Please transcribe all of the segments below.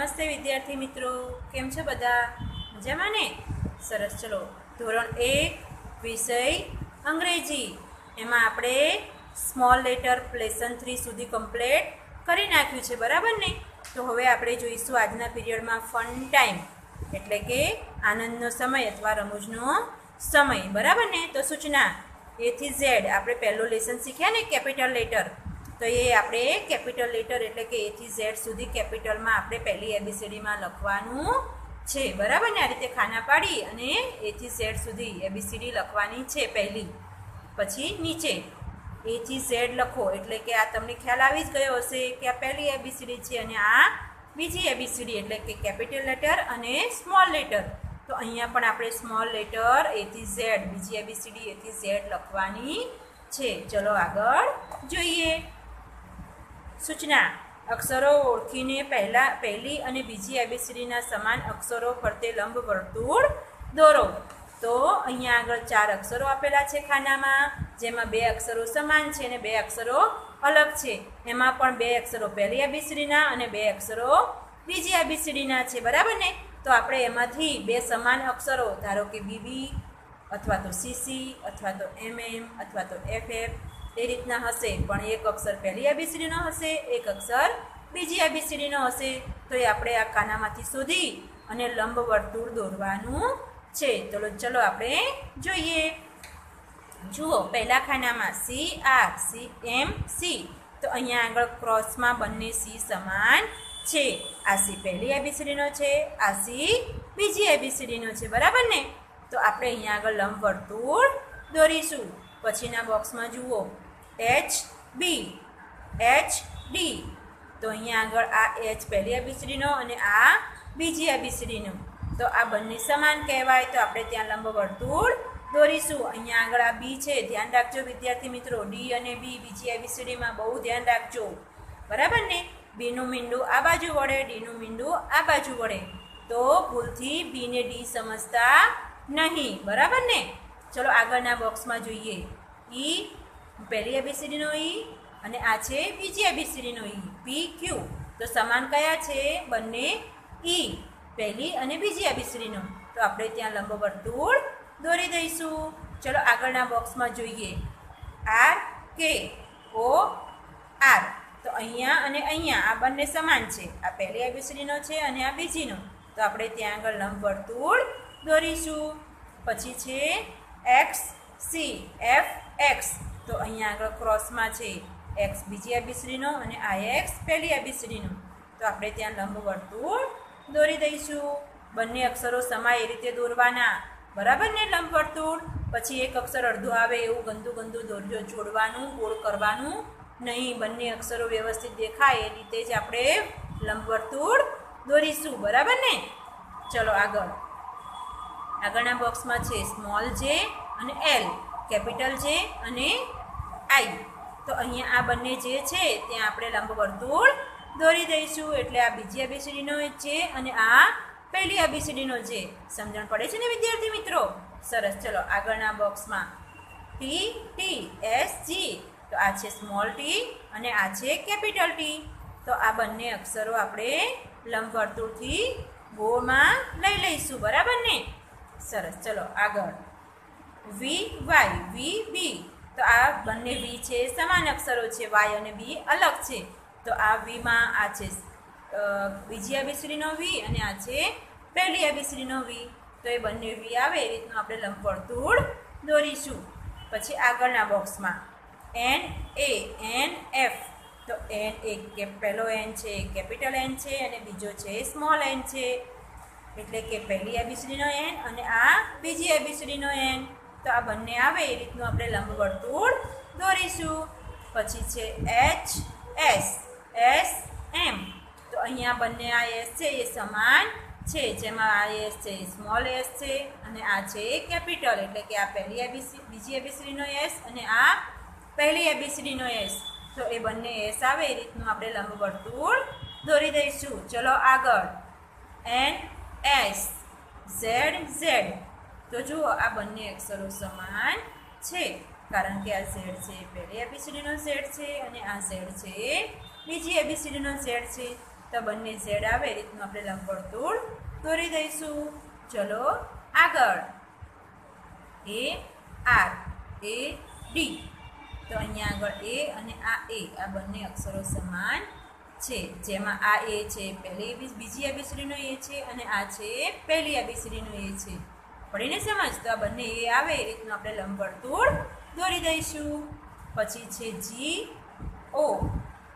નમસ્તે વિદ્યાર્થી મિત્રો, કેમ છો બધા? મજામાં ને? સરસ, ચલો. ધોરણ એક, વિષય અંગ્રેજી. એમાં આપણે સ્મોલ લેટર લેસન થ્રી સુધી કમ્પ્લીટ કરી નાખ્યું છે, બરાબર ને? તો હવે આપણે જોઈશું આજના પીરિયડમાં ફન ટાઈમ એટલે કે આનંદનો સમય અથવા રમૂજનો સમય, બરાબર ને? તો સૂચના એથી ઝેડ આપણે પહેલું લેસન શીખ્યા ને કેપિટલ લેટર તો એ આપણે કેપિટલ લેટર એટલે કે એથી ઝેડ સુધી કેપિટલમાં આપણે પહેલી એબીસીડીમાં લખવાનું છે. બરાબર ને? આ રીતે ખાના પાડી અને એથી ઝેડ સુધી એબીસીડી લખવાની છે પહેલી. પછી નીચે. એથી ઝેડ લખો એટલે કે આ તમને ખ્યાલ આવી જ ગયો હશે કે આ પહેલી એબીસીડી છે અને આ બીજી એબીસીડી એટલે કે કેપિટલ લેટર અને સ્મોલ લેટર. તો અહીંયા પણ આપણે સ્મોલ લેટર એથી ઝેડ, બીજી એબીસીડી એથી ઝેડ લખવાની છે. ચલો આગળ જોઈએ. સૂચના. અક્ષરો ઓળખીને પહેલા, પહેલી અને બીજી એબીસીડીના સમાન અક્ષરો ફરતે લંબ વર્તુળ દોરો. તો અહીંયા આગળ ચાર અક્ષરો આપેલા છે ખાનામાં, જેમાં બે અક્ષરો સમાન છે અને બે અક્ષરો અલગ છે. એમાં પણ બે અક્ષરો પહેલી એબીસીડીના અને બે અક્ષરો બીજી એબીસીડીના છે. બરાબર ને? તો આપણે એમાંથી બે સમાન અક્ષરો, ધારો કે બીબી અથવા તો સીસી અથવા તો એમએમ અથવા તો એફએફ એ રીતના હશે. પણ એક અક્ષર પહેલી એબીસીડીનો હશે, એક અક્ષર બીજી એબીસીડીનો હશે. તો એ આપણે આ ખાનામાંથી શોધી અને લંબ વર્તુળ દોરવાનું છે. તો ચલો આપણે જોઈએ. જુઓ, પહેલા ખાનામાં C R C M C તો અહીંયા આગળ ક્રોસમાં બંને સી સમાન છે. આ સી પહેલી એબીસીડીનો છે, આ સી બીજી એબીસીડીનો છે. બરાબર ને? તો આપણે અહીંયા આગળ લંબ વર્તુળ દોરીશું. પછીના બોક્સમાં જુઓ. એચ બી એચ ડી તો અહીંયા આગળ આ એચ પહેલી એબીસીડીનો અને આ બીજી એબીસીડીનો તો આ બંને સમાન કહેવાય તો આપણે ત્યાં લંબ વર્તુળ દોરીશું. અહીંયા આગળ આ બી છે. ધ્યાન રાખજો વિદ્યાર્થી મિત્રો. ડી અને બી બીજી એબીસીડીમાં બહુ ધ્યાન રાખજો. બરાબર ને? બીનું મીંડું આ બાજુ વળે ડીનું મીંડું આ બાજુ વળે. તો ભૂલથી બીને ડી સમજતા નહીં. બરાબર ને? ચલો આગળના બોક્સમાં જોઈએ. ઈ પહેલી એબીસીડીનો ઈ અને આ છે બીજી એબીસીડીનો ઈ પી ક્યુ તો સમાન કયા છે? બંને ઈ પહેલી અને બીજી એબીસીડીનો. તો આપણે ત્યાં લંબો વર્તુળ દોરી દઈશું. ચલો આગળના બોક્સમાં જોઈએ. આર કે ઓ આર તો અહીંયા અને અહીંયા આ બંને સમાન છે. આ પહેલી એબીસીડીનો છે અને આ બીજીનો. તો આપણે ત્યાં આગળ લંબ વર્તુળ દોરીશું. પછી છે એક્સ સી એફ એક્સ તો અહીંયા આગળ ક્રોસમાં છે એક્સ બીજી એબીસીડીનો અને આ એક્સ પહેલી એબીસીડીનો તો આપણે ત્યાં લંબ વર્તુળ દોરી દઈશું. બંને અક્ષરો સમાય એ રીતે દોરવાના. બરાબર ને લંબ વર્તુળ પછી એક અક્ષર અડધો આવે એવું ગંદુ ગંદુ દોરજો, જોડવાનું, ગોળ કરવાનું નહીં. બંને અક્ષરો વ્યવસ્થિત દેખાય એ રીતે જ આપણે લંબ વર્તુળ દોરીશું. બરાબર ને? ચલો આગળ. આગળના બોક્સમાં છે સ્મોલ જે અને એલ, કેપિટલ જે અને આઈ. તો અહીંયા આ બંને જે છે, ત્યાં આપણે લંબ વર્તુળ દોરી દઈશું. એટલે આ બીજી એબીસીડીનો છે અને આ પહેલી એબીસીડીનો જે. સમજણ પડે છે ને, વિદ્યાર્થી મિત્રો? સરસ. ચલો, આગળના બોક્સમાં. ટી ટી એસ જી તો આ છે સ્મોલ ટી અને આ છે કેપિટલ ટી તો આ બંને અક્ષરો આપણે લંબ વર્તુળથી ગોળમાં લઈ લઈશું. બરાબર ને? સરસ. ચલો, આગળ. વી વાય વી બી તો આ બંને વી છે, સમાન અક્ષરો છે વાય અને બી અલગ છે. તો આ વીમાં આ છે બીજી એબીસીડીનો વી અને આ છે, પહેલી એબીસીડીનો વી તો એ બંને વી આવે, એ રીતનું આપણે લંબ દોરીશું. પછી આગળના બોક્સમાં. એન એ એન એફ તો એન એક કે પહેલો એન છે, કેપિટલ એન છે, અને બીજો છે, સ્મોલ એન છે. એટલે કે પહેલી એબીસીડીનો એન અને આ બીજી એબીસીડીનો એન તો આ બંને આવે, એ રીતનું આપણે લંબ વર્તુળ દોરીશું. પછી છે એચ એસ એસ એમ તો અહીંયા બંને આ એસ છે, એ સમાન છે. જેમાં આ એસ છે, એ સ્મોલ એસ છે અને આ છે કેપિટલ. એટલે કે આ પહેલી એબીસી બીજી એબીસીડીનો એસ અને આ પહેલી એબીસીડીનો એસ તો એ બંને એસ આવે, એ રીતનું આપણે લંબ વર્તુળ દોરી દઈશું. ચલો આગળ. એન એસ ઝેડ ઝેડ તો જુઓ, આ બંને અક્ષરો સમાન છે. કારણ કે આ ઝેડ છે પહેલી એબીસીડીનો ઝેડ છે અને આ ઝેડ છે બીજી એબીસીડીનો ઝેડ છે. તો બંને ઝેડ આવે એ રીતનું આપણે લંબવર્તુળ દોરી દઈશું. ચલો, આગળ. એ આર એ ડી તો અહીંયા આગળ એ અને આ એ આ બંને અક્ષરો સમાન છે. જેમાં આ એ છે, પહેલી બીજી એબીસીડીનો એ છે અને આ છે પહેલી એબીસીડીનો એ છે. પડીને સમજ તો આ બંને એ આવે, એ રીતનું આપણે લંબવર્તુળ દોરી દઈશું. પછી છે જી, ઓ,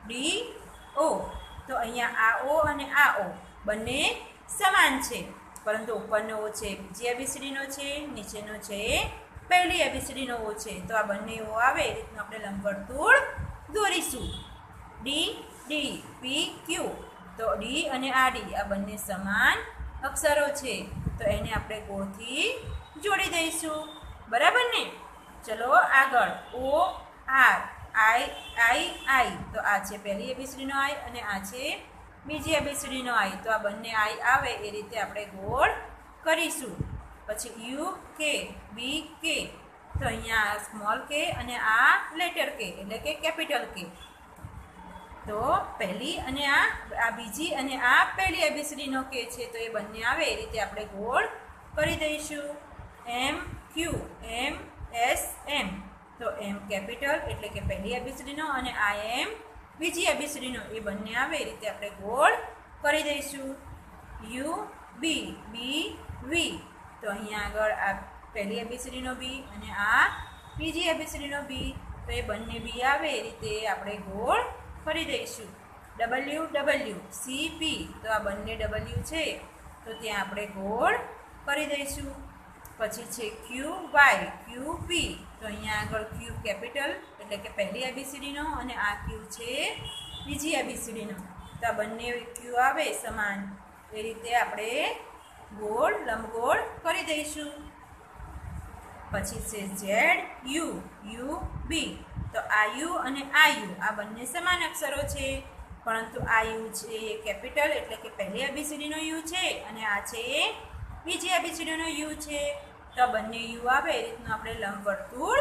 ડી, ઓ. તો અહીંયા આ ઓ અને આ ઓ બંને સમાન છે. પરંતુ ઉપરનો ઓ છે, બીજી એબીસીડીનો છે, નીચેનો છે, પહેલી એબીસીડીનો ઓ છે. તો આ બંને ઓ આવે, એ રીતનું આપણે લંબવર્તુળ દોરીશું. ડી ડી પી ક્યુ તો ડી અને આ ડી આ બંને સમાન અક્ષરો છે. તો એને આપણે ગોળથી જોડી દઈશું? બરાબર ને? ચલો આગળ. ઓ આર આઈ આઈ આઈ તો આ છે પહેલી એબીસીડીનો આઈ અને આ છે બીજી એબીસીડીનો આઈ તો આ બંને આઈ આવે એ રીતે આપણે ગોળ કરીશું. પછી યુ કે બી કે તો અહીંયા સ્મોલ કે અને આ લેટર કે એટલે કે કેપિટલ કે તો પહેલી અને આ આ બીજી અને આ પહેલી એબીસીડીનો કે છે, તો એ બંને આવે, એ રીતે આપણે ગોળ કરી દઈશું. એમ ક્યુ એમ એસ એમ તો એમ કેપિટલ એટલે કે પહેલી એબીસીડીનો અને આ એમ બીજી એબીસીડીનો એ બંને આવે, એ રીતે આપણે ગોળ કરી દઈશું. યુ બી બી વી તો અહીંયા આગળ આ પહેલી એબીસીડીનો બી અને આ બીજી એબીસીડીનો બી તો એ બંને બી આવે, એ રીતે આપણે ગોળ કરી દઈશું. W W C P. તો આ બંને ડબલ્યુ છે. તો ત્યાં આપણે ગોળ કરી દઈશું. પછી છે ક્યુ વાય, ક્યુ પી. તો અહીંયા આગળ ક્યુ કેપિટલ, એટલે કે પહેલી એબીસીડીનો અને આ ક્યુ છે બીજી એબીસીડીનો. તો આ બંને ક્યુ આવે સમાન. એ રીતે આપણે ગોળ, લંબગોળ કરી દઈશું. પછી છે ઝેડ, યુ યુ, બી. તો આયુ અને આયુ, આ બંને સમાન અક્ષરો છે. પરંતુ આ છે એ કેપિટલ એટલે કે પહેલી એબીસીડીનો યુ છે અને આ છે એ બીજી એબીસીડીનો યુ છે. તો બંને યુ આવે એ રીતનું આપણે લંબવર્તુળ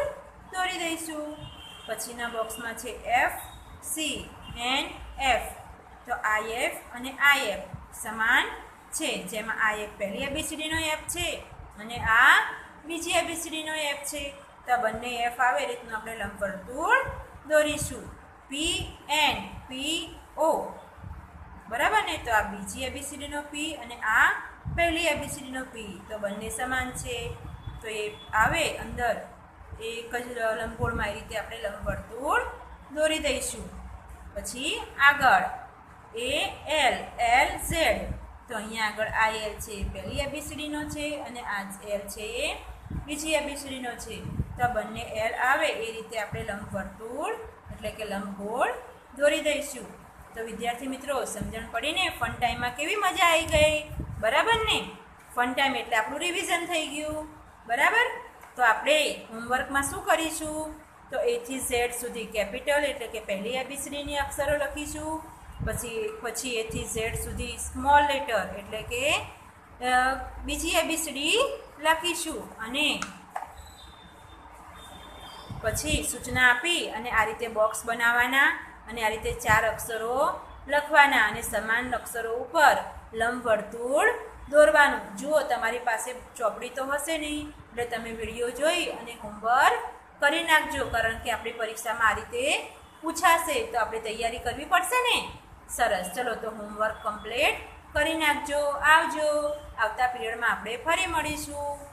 દોરી દઈશું. પછીના બોક્સમાં છે એફ, સી, એન, એફ. તો આઈ એફ અને આઈ એફ સમાન છે. જેમાં આ એક પહેલી એબીસીડીનો એફ છે અને આ બીજી એબીસીડીનો એફ છે. તો બંને એફ આવે રીતનું આપણે લંબવર્તુળ દોરીશું. પી એન પી ઓ બરાબર ને? તો આ બીજી એબીસીડીનો પી અને આ પહેલી એબીસીડીનો પી તો બંને સમાન છે. તો એ આવે અંદર. એક જ લંબગોળમાં એ રીતે આપણે લંબવર્તુળ દોરી દઈશું. પછી આગળ. એ એલ એલ ઝેડ તો અહીંયા આગળ આ એલ છે પહેલી એબીસીડીનો છે અને આ એલ છે, એ બીજી એબીસીડીનો છે. તો બંને એલ આવે એ રીતે આપણે લંબવર્તુળ એટલે કે લંબગોળ દોરી દઈશું. તો વિદ્યાર્થી મિત્રો, સમજણ પડીને ફન ટાઈમમાં કેવી મજા આવી ગઈ? બરાબર ને? ફન ટાઈમ એટલે આપણું રિવિઝન થઈ ગયું. બરાબર? તો આપણે હોમવર્કમાં શું કરીશું? તો એથી ઝેડ સુધી કેપિટલ એટલે કે પહેલી એબીસીડીની અક્ષરો લખીશું. પછી પછી એથી ઝેડ સુધી સ્મોલ લેટર એટલે કે બીજી એબીસીડી લખીશું. અને પછી સૂચના આપી અને આ રીતે બોક્સ બનાવવાના અને આ રીતે ચાર અક્ષરો લખવાના અને સમાન અક્ષરો ઉપર લંબવર્તુળ દોરવાનું. જુઓ, તમારી પાસે ચોપડી તો હશે નહીં, એટલે તમે વીડિયો જોઈ અને હોમવર્ક કરી નાખજો, કારણ કે આપણી પરીક્ષામાં આ રીતે પૂછાશે. તો આપણે તૈયારી કરવી પડશે ને? સરસ. ચલો, તો હોમવર્ક કમ્પ્લીટ કરી નાખજો. આવજો. આવતા પીરિયડમાં આપણે ફરી મળીશું.